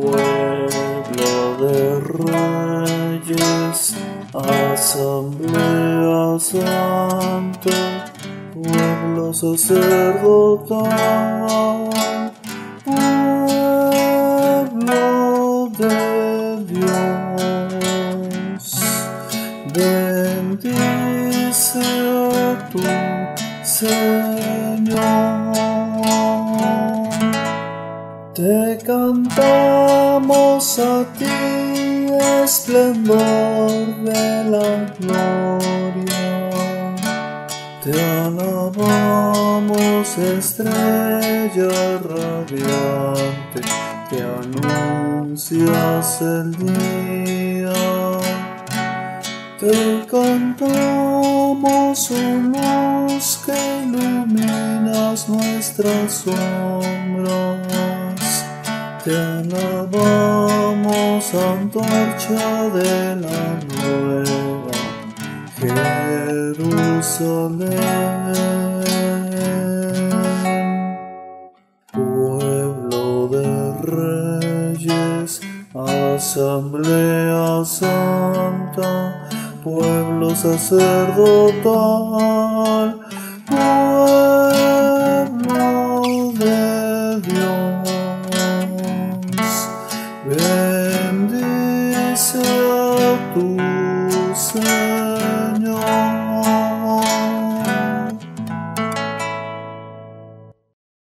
pueblo de reyes, asamblea santa, pueblo sacerdotal, pueblo de Dios, bendice a tu Señor. Te cantamos a ti, esplendor de la gloria. Te alabamos, estrella radiante, que anuncias el día. Te cantamos, oh luz que iluminas nuestras sombras. Te alabamos, antorcha de la nueva Jerusalén. Pueblo de reyes, asamblea santa, pueblo sacerdotal Rende salto.